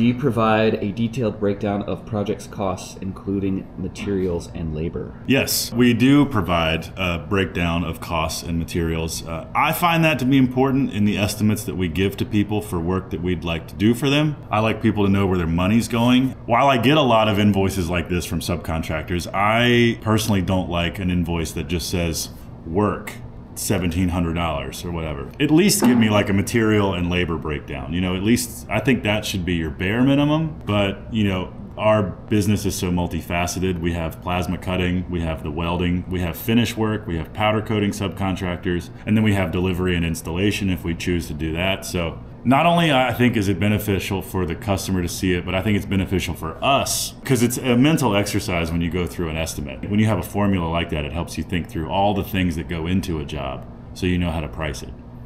Do you provide a detailed breakdown of projects' costs, including materials and labor? Yes, we do provide a breakdown of costs and materials. Uh, I find that to be important in the estimates that we give to people for work that we'd like to do for them. I like people to know where their money's going. While I get a lot of invoices like this from subcontractors, I personally don't like an invoice that just says work $1700 or whatever at least give me like a material and labor breakdown you know at least i think that should be your bare minimum but you know our business is so multifaceted. We have plasma cutting, we have the welding, we have finish work, we have powder coating subcontractors, and then we have delivery and installation if we choose to do that. So not only I think is it beneficial for the customer to see it, but I think it's beneficial for us because it's a mental exercise when you go through an estimate. When you have a formula like that, it helps you think through all the things that go into a job so you know how to price it.